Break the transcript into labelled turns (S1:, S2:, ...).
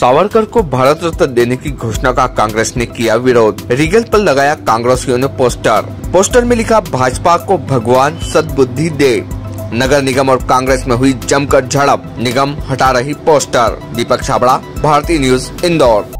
S1: सावरकर को भारत रत्न देने की घोषणा का कांग्रेस ने किया विरोध। रिगल पर लगाया कांग्रेसियों ने पोस्टर। पोस्टर में लिखा, भाजपा को भगवान सदबुद्धि दे। नगर निगम और कांग्रेस में हुई जमकर झड़प। निगम हटा रही पोस्टर। दीपक छाबड़ा भारतीय न्यूज़, इंदौर।